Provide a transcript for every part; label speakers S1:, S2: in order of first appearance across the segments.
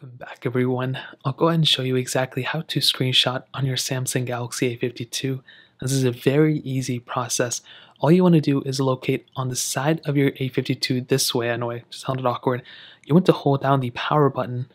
S1: Welcome back everyone. I'll go ahead and show you exactly how to screenshot on your Samsung Galaxy A52. This is a very easy process. All you want to do is locate on the side of your A52 this way, anyway, just sounded awkward. You want to hold down the power button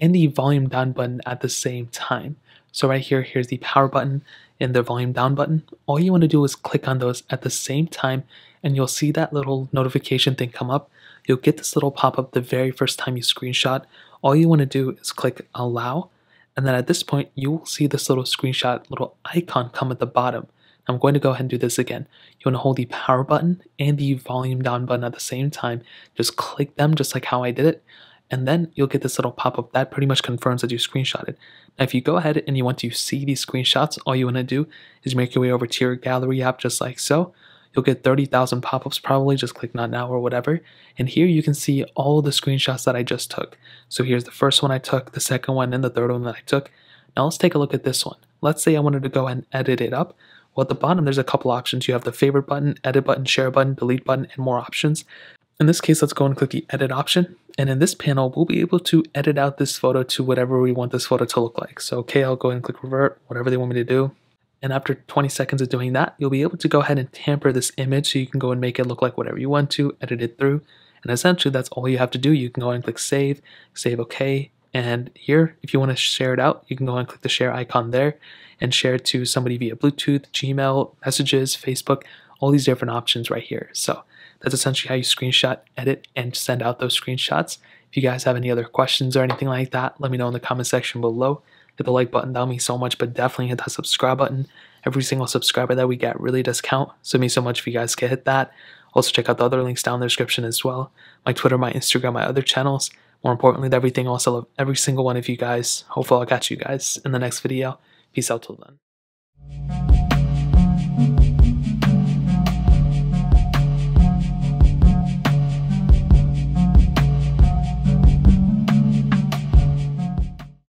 S1: and the volume down button at the same time. So right here, here's the power button and the volume down button. All you want to do is click on those at the same time and you'll see that little notification thing come up. You'll get this little pop-up the very first time you screenshot all you want to do is click allow and then at this point you will see this little screenshot little icon come at the bottom. I'm going to go ahead and do this again. You want to hold the power button and the volume down button at the same time. Just click them just like how I did it and then you'll get this little pop-up that pretty much confirms that you screenshotted. Now if you go ahead and you want to see these screenshots, all you want to do is make your way over to your gallery app just like so. You'll get 30,000 pop-ups probably, just click not now or whatever. And here you can see all the screenshots that I just took. So here's the first one I took, the second one, and the third one that I took. Now let's take a look at this one. Let's say I wanted to go and edit it up. Well, at the bottom, there's a couple options. You have the favorite button, edit button, share button, delete button, and more options. In this case, let's go and click the edit option. And in this panel, we'll be able to edit out this photo to whatever we want this photo to look like. So, okay, I'll go and click revert, whatever they want me to do. And after 20 seconds of doing that, you'll be able to go ahead and tamper this image so you can go and make it look like whatever you want to, edit it through. And essentially, that's all you have to do. You can go and click save, save OK. And here, if you want to share it out, you can go and click the share icon there and share it to somebody via Bluetooth, Gmail, messages, Facebook, all these different options right here. So that's essentially how you screenshot, edit, and send out those screenshots. If you guys have any other questions or anything like that, let me know in the comment section below hit the like button, that would mean so much, but definitely hit that subscribe button. Every single subscriber that we get really does count, so it means so much if you guys can hit that. Also, check out the other links down in the description as well my Twitter, my Instagram, my other channels. More importantly, everything else, I love every single one of you guys. Hopefully, I'll catch you guys in the next video. Peace out till then.